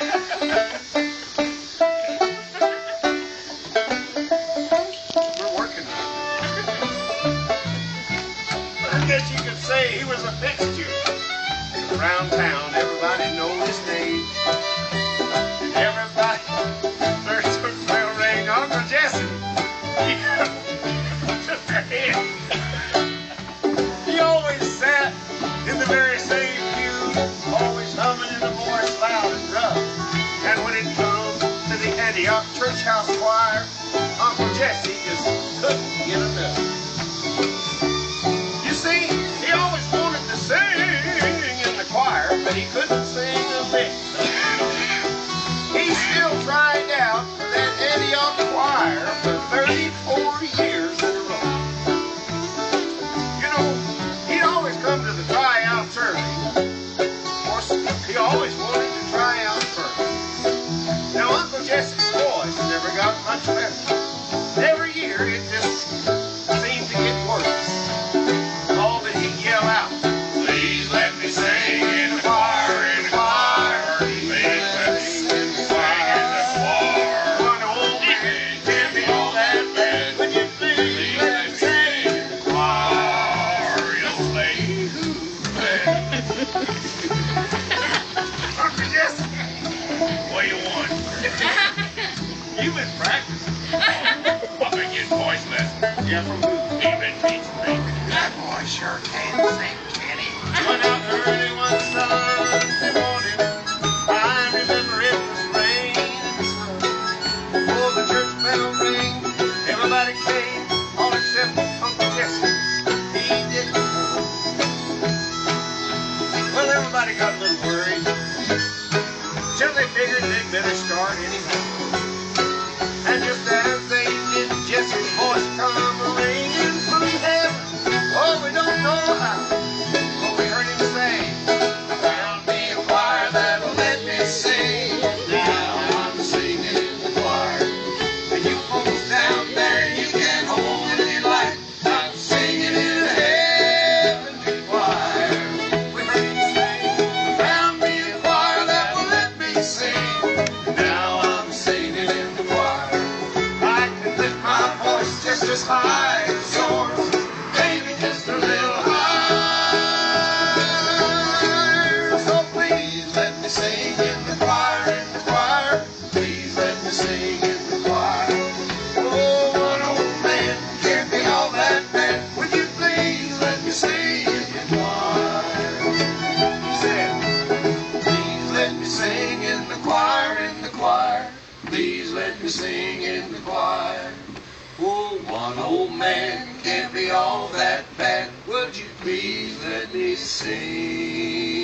We're working on. I guess you could say he was a fixture. Around town, everybody knows his name. And everybody, first the bell ring, Uncle Jesse. he always sat in the very same the Church House Choir, Uncle Jesse just couldn't get enough. You see, he always wanted to sing in the choir, but he couldn't sing a lick. He still tried out for that Antioch choir for 34 years in a row. You know, he'd always come to the tryouts early. You've been practicing. I've been getting voice lessons. Yeah, from who? He been teaching me. That boy sure can sing, he? Went out early one Sunday as high as yours, maybe just a little higher. So please let me sing in the choir, in the choir. Please let me sing in the choir. Oh, one old man can't be all that bad. Would you please let me sing in the choir? He said, please let me sing in the choir, in the choir. Please let me sing in the choir. Oh, one old man can't be all that bad. Would you please let me see?